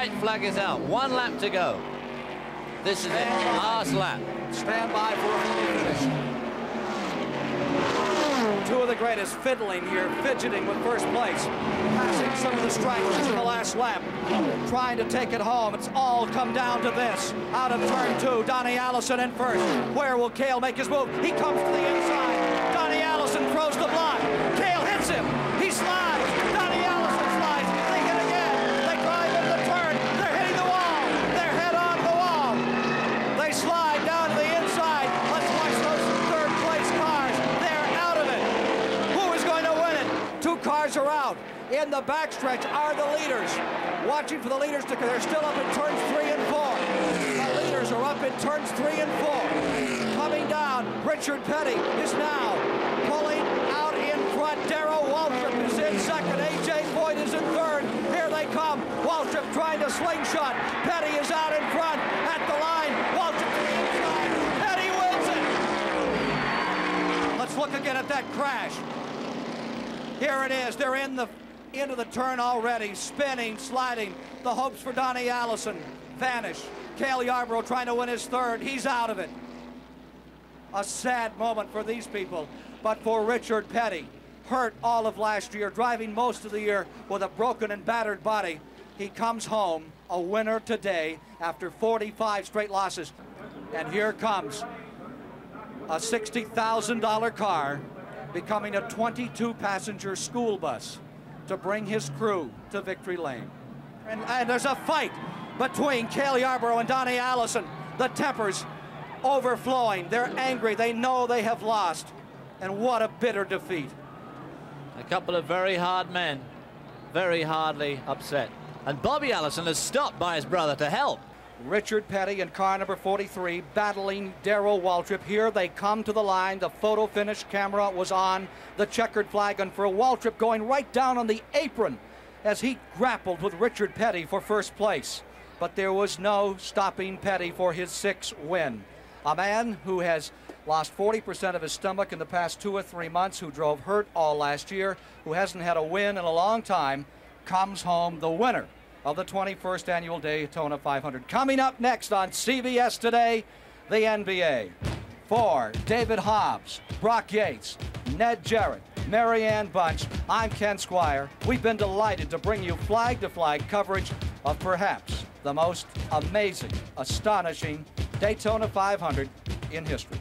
white flag is out. One lap to go. This is it, last lap. Stand by for a finish. Two of the greatest fiddling here, fidgeting with first place, passing some of the strikers in the last lap, trying to take it home. It's all come down to this. Out of turn two, Donnie Allison in first. Where will Cale make his move? He comes to the Two are out. In the backstretch are the leaders. Watching for the leaders to they're still up in turns three and four. The leaders are up in turns three and four. Coming down, Richard Petty is now pulling out in front. Darrell Waltrip is in second. AJ Foyt is in third. Here they come. Waltrip trying to slingshot. Petty is out in front at the line. Waltrip. Petty wins it. Let's look again at that crash. Here it is. They're in the into the turn already, spinning, sliding. The hopes for Donnie Allison vanish. Cale Yarborough trying to win his third. He's out of it. A sad moment for these people, but for Richard Petty, hurt all of last year, driving most of the year with a broken and battered body. He comes home a winner today after 45 straight losses. And here comes a $60,000 car becoming a 22 passenger school bus to bring his crew to Victory Lane. And, and there's a fight between Cale Yarborough and Donnie Allison. The tempers overflowing. They're angry. They know they have lost. And what a bitter defeat. A couple of very hard men, very hardly upset. And Bobby Allison is stopped by his brother to help. Richard Petty and car number 43 battling Darrell Waltrip. Here they come to the line. The photo finish camera was on the checkered flag, and for Waltrip going right down on the apron as he grappled with Richard Petty for first place. But there was no stopping Petty for his sixth win. A man who has lost 40% of his stomach in the past two or three months, who drove hurt all last year, who hasn't had a win in a long time, comes home the winner of the 21st annual Daytona 500. Coming up next on CBS Today, the NBA. For David Hobbs, Brock Yates, Ned Jarrett, Marianne Bunch, I'm Ken Squier. We've been delighted to bring you flag to flag coverage of perhaps the most amazing, astonishing Daytona 500 in history.